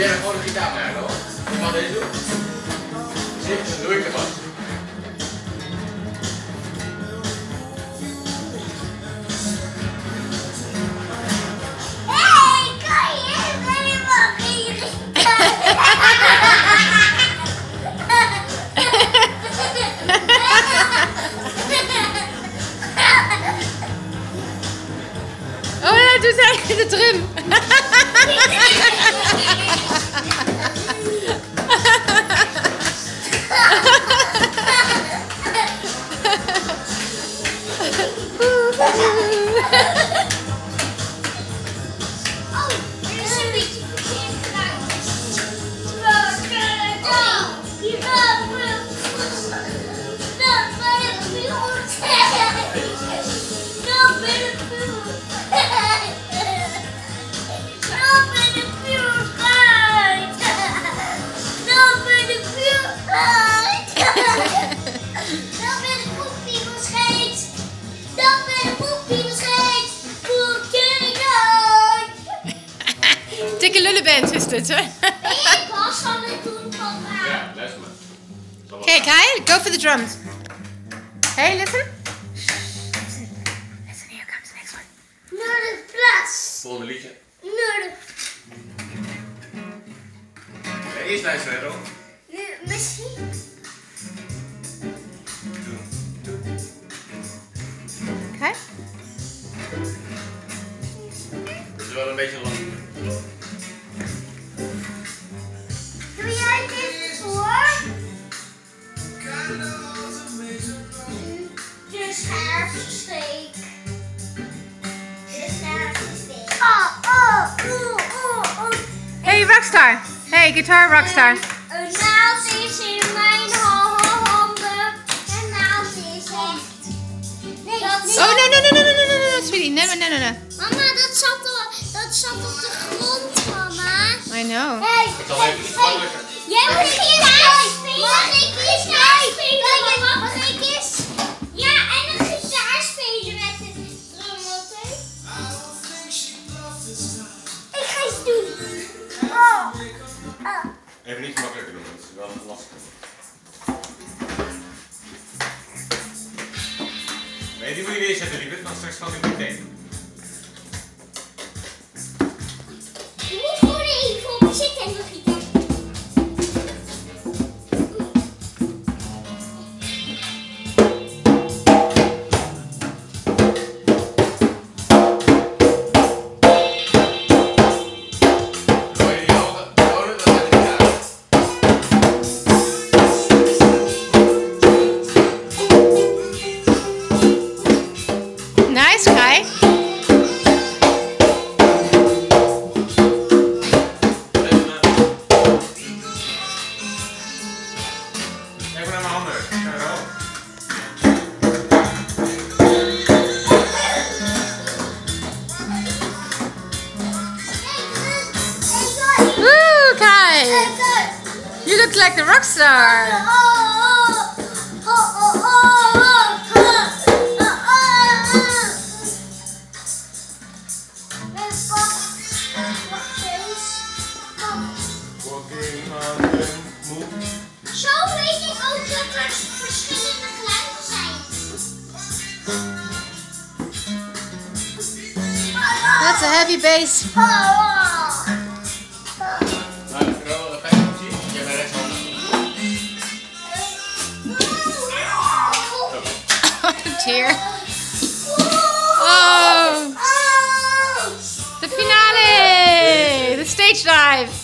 mulher agora que dá. toen zei in de drum. Lullenband is dit, hè? Ik was aan het doen van Ja, luister maar. Zal wel Kijk, hij, go for the drums. Hey, listen. Listen, here comes the next one. Naar de plaats. Volgende liedje. Naar de... Ja, eerst luisteren, Ro. nu- Misschien... Oké. Dat is wel een beetje lang. rockstar. Hey, guitar rockstar. Oh, no, no, no, no, no, no, nee, no no nee, no no! Mama, dat zat, op, that zat op de mama. I know. Hey, hey, hey. Even niet makkelijker doen, dat is wel lastig. Nee, die moet je neerzetten, lieverd, want straks valt hij meteen. Ooh, Kai! You look like the rock star! Oh, A heavy bass. oh dear. Oh. The finale. The stage dive.